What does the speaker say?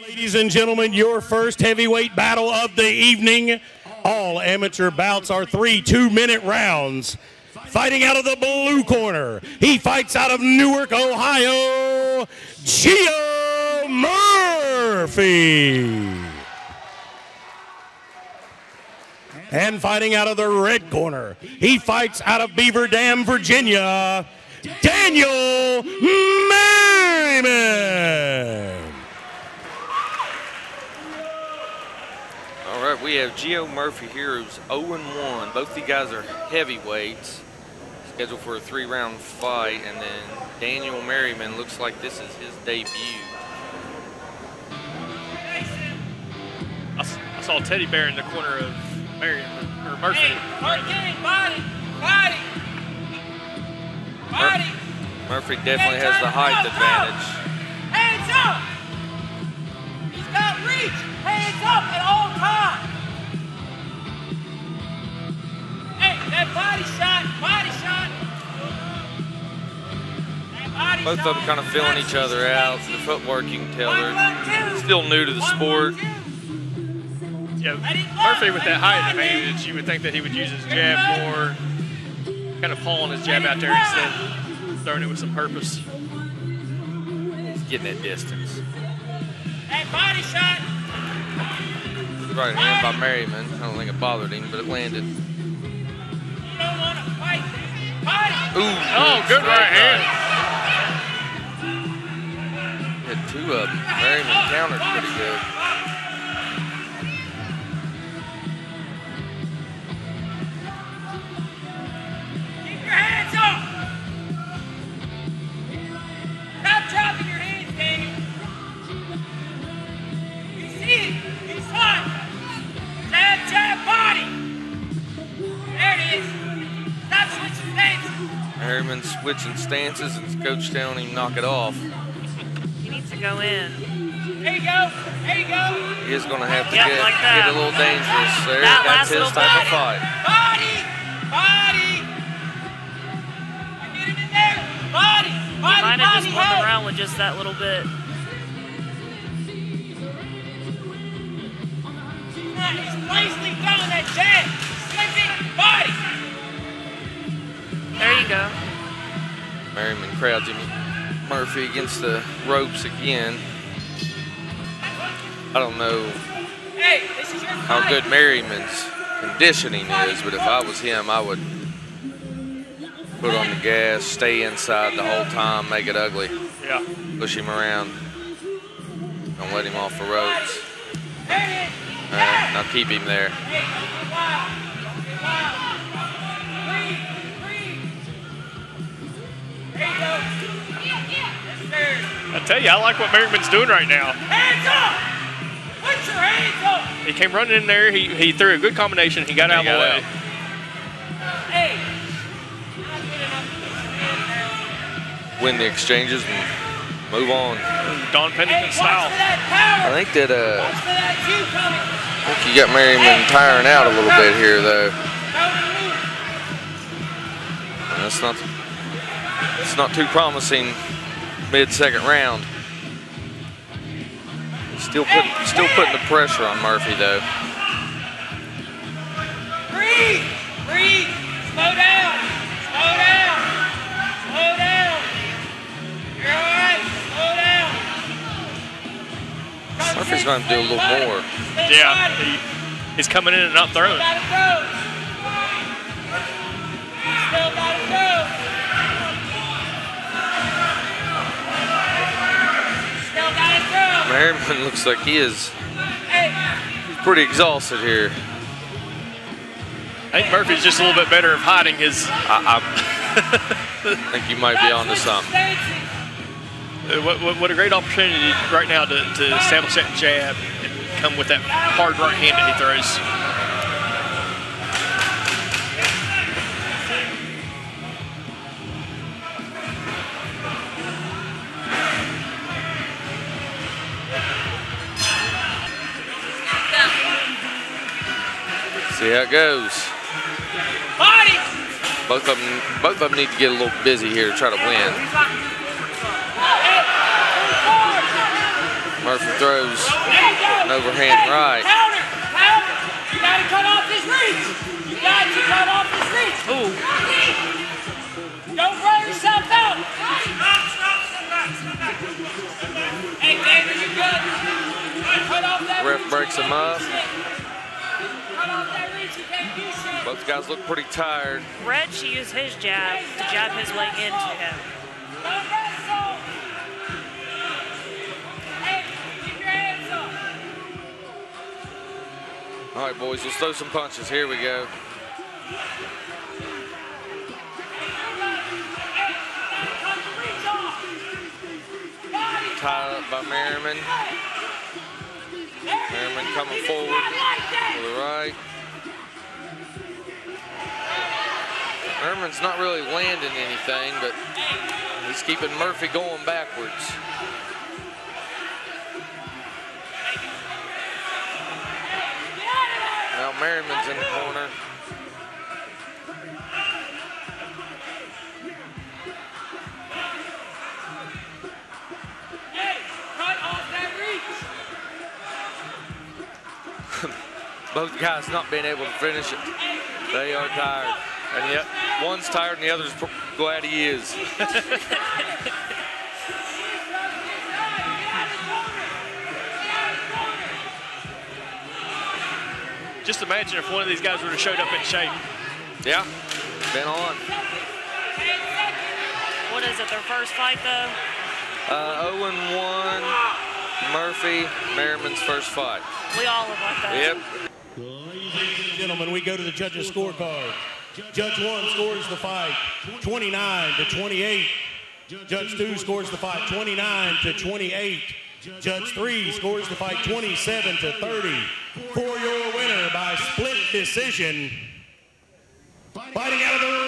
Ladies and gentlemen, your first heavyweight battle of the evening. All amateur bouts are three two minute rounds. Fighting out of the blue corner, he fights out of Newark, Ohio, Jiio Murphy. And fighting out of the red corner, he fights out of Beaver Dam, Virginia, Daniel. All right, we have Jiio Murphy here who's 0-1. Both the guys are heavyweights, scheduled for a three-round fight, and then Daniel Merryman looks like this is his debut. I, saw a teddy bear in the corner of Marion or Murphy. Hey, hard game, body, body, body. Murphy definitely has the height advantage. Hands up! He's got reach. Hands up at all that body shot, body shot. Body Both of them kind of feeling each other out. The footwork, you can tell One, they're one, still new to the One, sport. one. Yeah, Murphy with that height advantage, you would think that he would use his jab more, kind of pulling his jab out there instead of throwing it with some purpose. Getting that distance. That body shot. Right hand by Merryman. I don't think it bothered him, but it landed. Ooh, Oh, good right hand. Had two of them. Merryman countered pretty good. Stances. Switching stances and coach telling him knock it off. He needs to go in. There you go. There you go. He is going to have to Yep, get, like get a little dangerous there. That That's last his little type of body. fight. Body. Body. Get him in there. Body. Body, Might have just won the round with just that little bit. He's nicely throwing that jab. Slipping. Body. There you go. Merryman crowds him. Murphy against the ropes again. I don't know Hey, this is your how good Merryman's conditioning is, but if I was him, I would put on the gas, stay inside the whole time, make it ugly, Yeah. push him around. Don't let him off the ropes. There it is. All right, now keep him there. I tell you, I like what Merryman's doing right now. Hands up! Put your hands up! He came running in there. He, he threw a good combination. He got out of the way. out. Hey! Not good enough. Win the exchanges and move on. Don Hey, Pennington watch style. I think that uh, that! I think you got Merryman tiring out a little bit here, though. Throw! That's not it's not too promising mid second round. Still putting still putting the pressure on Murphy though. Breathe! Breathe! Slow down! Slow down! Slow down! You're alright! Slow down! Murphy's going to do a little more. Yeah, he, he's coming in and not throwing. Merryman looks like he is pretty exhausted here. I think Murphy's just a little bit better of hiding his. I, I think you might be onto something. Uh, what, what, what a great opportunity right now to, to establish that jab and come with that hard right hand that he throws. See how it goes. Body! Both of them, both of them need to get a little busy here to try to win. Murphy throws An overhand right. Counter, counter. You got to cut off his reach. You got to cut off his reach. Ooh. Don't wear yourself out. Hey, David, you good? Cut off that Ref breaks him up. Both guys look pretty tired. Red should use his jab to jab his way into him. Don't wrestle. Hey, keep your hands up. All right, boys, let's throw some punches. Here we go. Cut the reach off. Body. Tied up by Merryman. Merryman coming forward to the right. Merryman's not really landing anything, but he's keeping Murphy going backwards. Now Merryman's in the corner. Both guys not being able to finish it. They are tired. And yet, one's tired and the other's glad he is. Just imagine if one of these guys would have showed up in shape. Yeah, been on. What is it, their first fight though? Uh, 0 1, Murphy, Merryman's first fight. We all look like that. Yep. Ladies and gentlemen, we go to the judges' scorecard. Judge one scores the fight 29 to 28. Judge two scores the fight 29 to 28. Judge three scores the fight 27 to 30. For your winner by split decision, fighting out of the